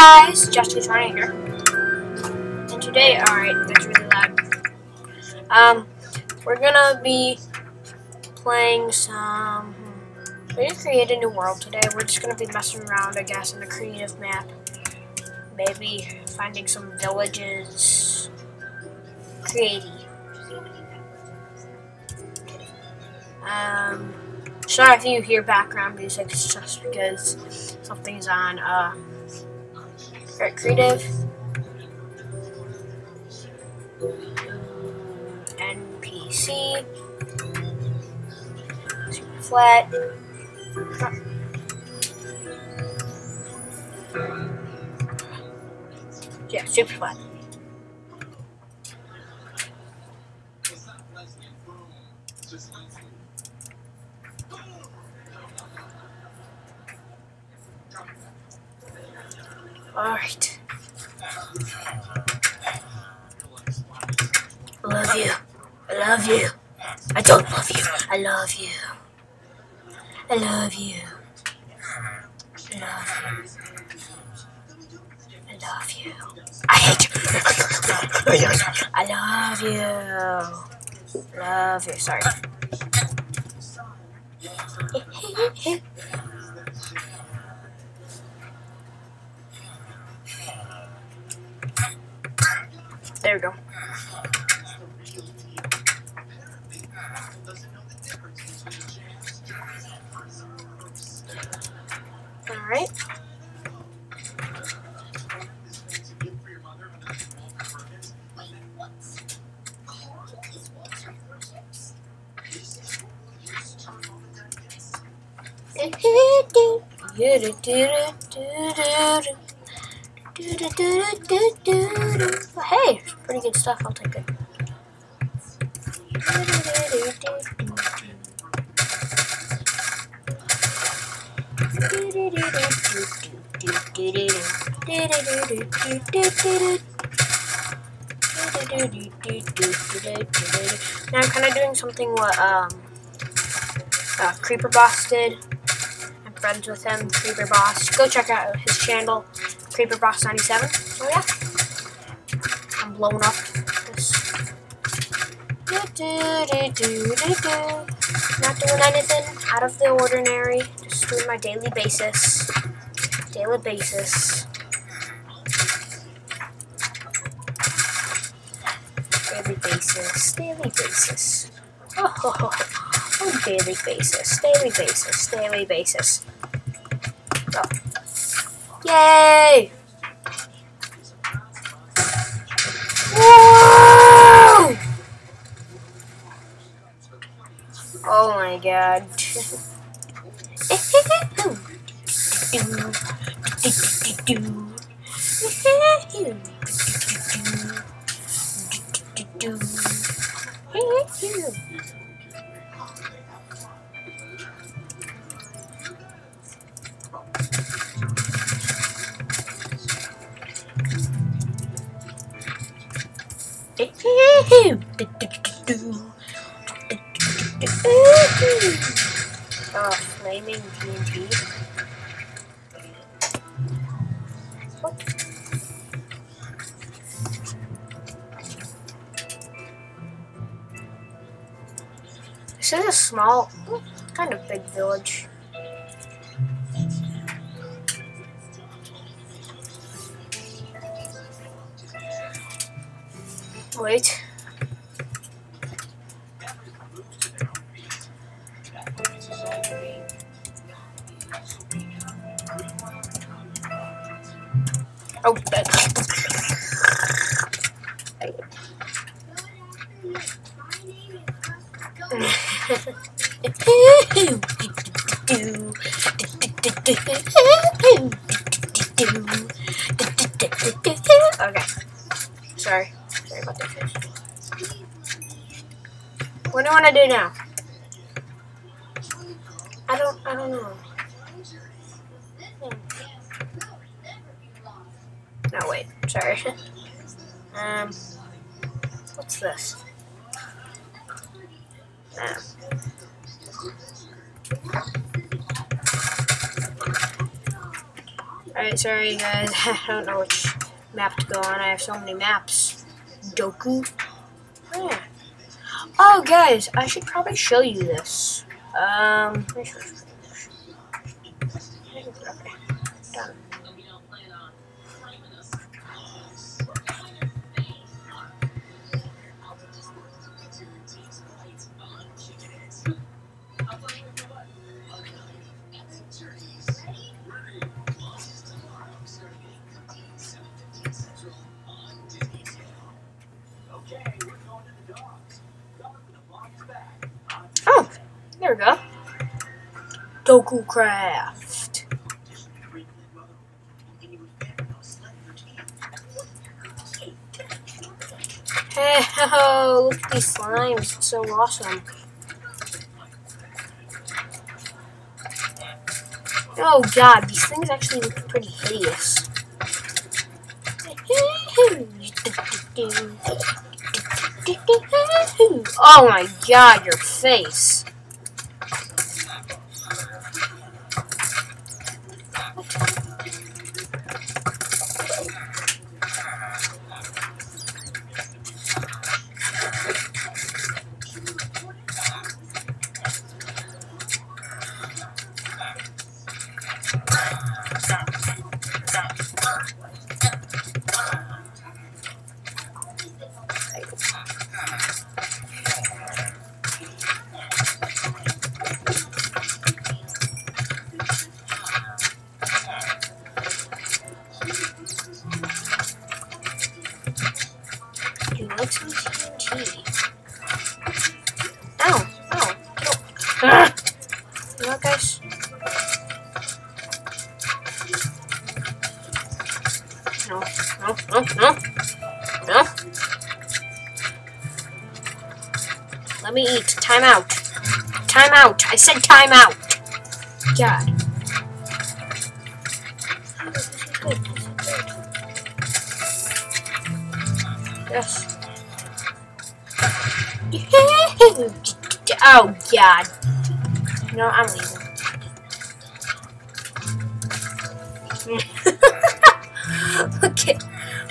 guys, Justin Twenty here. And today, alright, that's really loud. Um, we're gonna be playing some. We're gonna create a new world today. We're just gonna be messing around, I guess, in a creative map. Maybe finding some villages. Creating. Um, sorry if you hear background music. It's just because something's on. Uh, Very creative. NPC. Super flat. Yeah, super flat. Alright. I Love you. I love you. I don't love you. I love you. I love you. I love you. I love you. I hate you. I love you. Love you. Sorry. There we go. Alright. Hey, pretty good stuff. I'll take it. Now I'm kind of doing something what um, uh, Creeper Boss did. Friends with him, Creeper Boss. Go check out his channel, Creeper Boss 97. So yeah, I'm blowing up this. Not doing anything out of the ordinary. Just doing my daily basis. Daily basis. Daily basis. Daily basis. Oh, oh, oh, oh, daily basis. Daily basis. Daily basis. Oh. Yay! Whoa! Oh my god. Oh, flaming TNT. This is a small, kind of big village. Wait. Oh, okay. Sorry. Sorry about that. What do I want to do now? I don't. I don't know. No, wait. Sorry. um, what's this? Um, Alright, sorry guys. I don't know which map to go on. I have so many maps. Doku. Oh, yeah. Oh, guys, I should probably show you this. Um. Oh, there we go. Dokucraft. Hey, oh, look at these slimes. So awesome. Oh god, these things actually look pretty hideous. Oh my god, your face. No, no, no, no. No. Let me eat. Time out. Time out. I said time out. God. This is good. This is good. Yes. oh God. No, I'm leaving.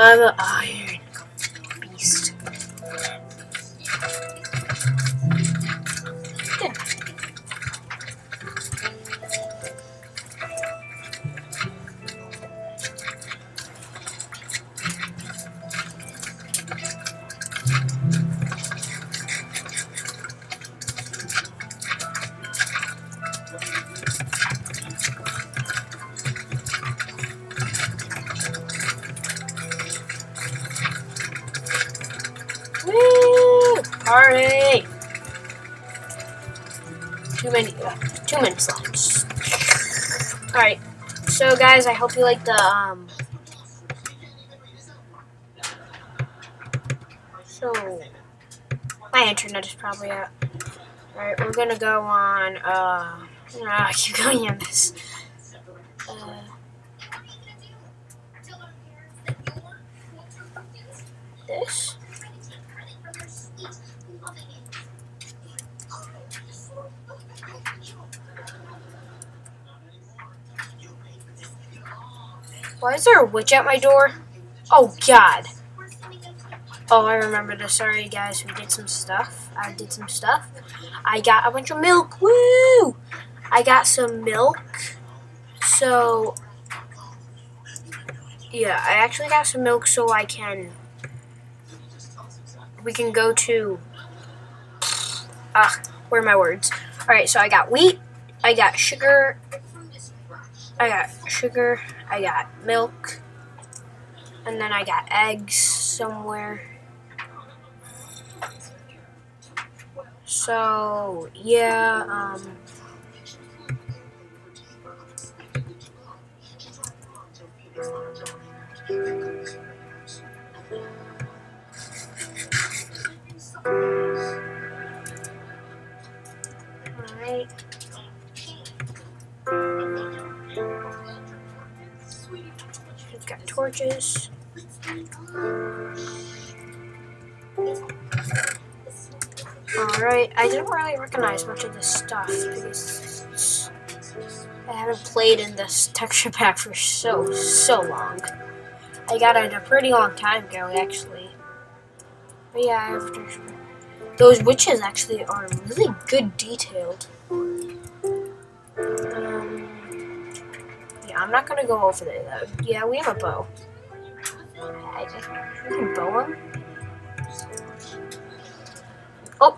I'm an Woo! Too many, uh, too many slimes. Alright, so guys, I hope you like the, um, so, my internet is probably out. Alright, we're gonna go on, uh, I keep going on this. Uh, this. Why is there a witch at my door? Oh, God. Oh, I remember this. Sorry, guys. We did some stuff. I did some stuff. I got a bunch of milk. Woo! I got some milk. So, yeah, I actually got some milk so I can. We can go to. Ah, where are my words? Alright, so I got wheat. I got sugar. I got sugar. I got milk. And then I got eggs somewhere. So, yeah, um. Alright, I didn't really recognize much of this stuff because I haven't played in this texture pack for so, so long. I got it a pretty long time ago, actually. But yeah, I have texture Those witches actually are really good detailed. Um, yeah, I'm not gonna go over there though. Yeah, we have a bow. I just, can bow him. Oh.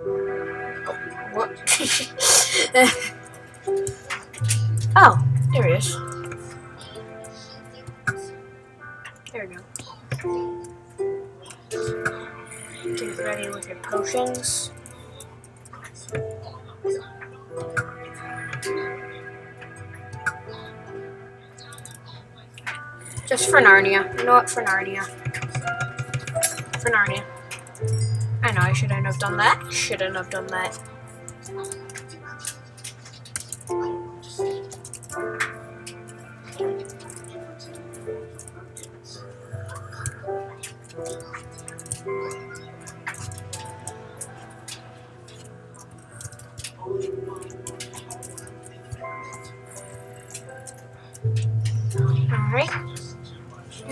oh what? oh, there he is. There we go. Get ready with your potions. Just for Narnia. You know what? For Narnia. For Narnia. I know I shouldn't have done that. Shouldn't have done that.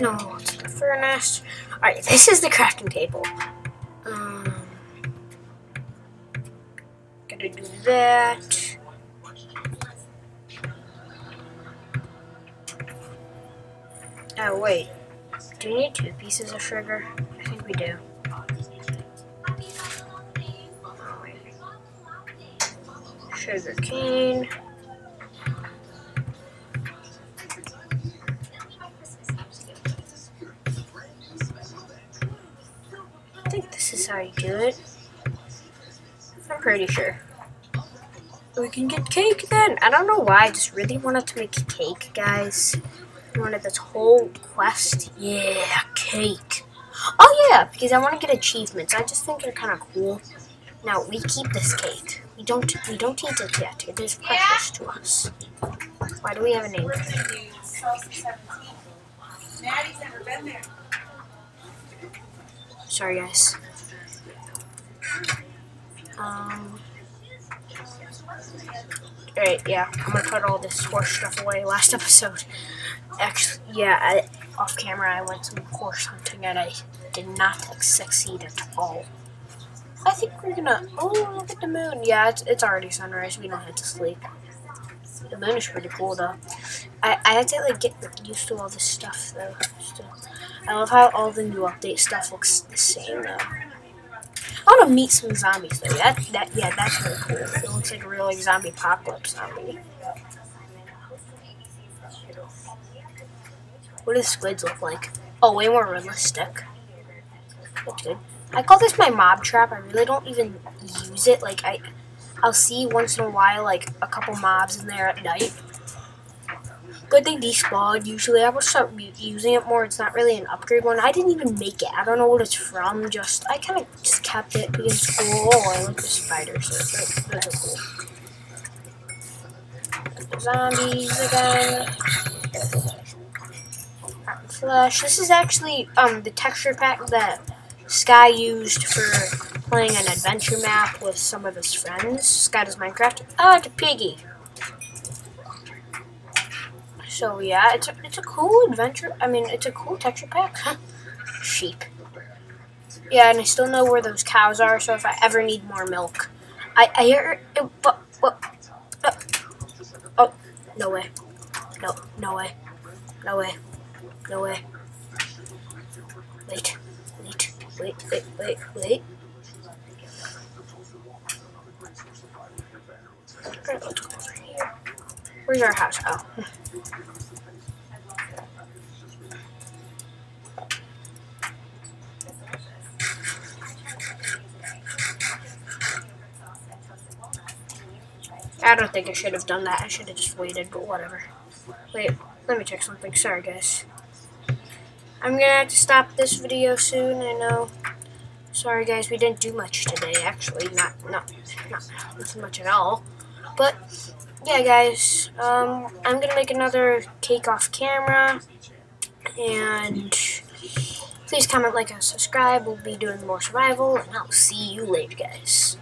No, it's the furnace. Alright, this is the crafting table. Um, gotta do that. Oh, wait. Do we need two pieces of sugar? I think we do. Sugar cane. How you do it. I'm pretty sure. We can get cake then. I don't know why. I just really wanted to make cake, guys. I wanted this whole quest. Yeah, cake. Oh yeah, because I want to get achievements. I just think they're kind of cool. Now we keep this cake. We don't. We don't eat it yet. It is precious to us. Why do we have a name? Sorry, guys. Um. Alright, yeah, I'm gonna put all this horse stuff away. Last episode, actually, yeah, I, off camera, I went some horse hunting and I did not succeed at all. I think we're gonna. Oh, look at the moon. Yeah, it's, it's already sunrise. We don't have to sleep. The moon is pretty cool though. I, I had to like get used to all this stuff though. Still. I love how all the new update stuff looks the same though. I want to meet some zombies though. That that yeah, that's really cool. It looks like a real like zombie apocalypse zombie. What do squids look like? Oh, way more realistic. That's good. I call this my mob trap. I really don't even use it. Like I, I'll see once in a while like a couple mobs in there at night. But they despawn usually. I will start using it more. It's not really an upgrade one. I didn't even make it. I don't know what it's from. Just I kind of just kept it because it's cool. Oh, I like the spiders. So those are cool. Zombies again. Flesh. This is actually um the texture pack that Sky used for playing an adventure map with some of his friends. Sky does Minecraft. Oh, it's a piggy. So yeah, it's a, it's a cool adventure. I mean, it's a cool texture pack. Sheep. Yeah, and I still know where those cows are. So if I ever need more milk, I I hear it. But, but, oh, no way. No, no way. No way. No way. Wait wait, wait, wait, wait. Alright, let's go over here. Where's our house? Oh. I don't think I should have done that. I should have just waited, but whatever. Wait, let me check something. Sorry, guys. I'm gonna have to stop this video soon, I know. Sorry guys, we didn't do much today, actually. Not, not, not, not much at all. But, yeah guys, um, I'm gonna make another cake off camera. And please comment, like, and subscribe. We'll be doing more survival, and I'll see you later, guys.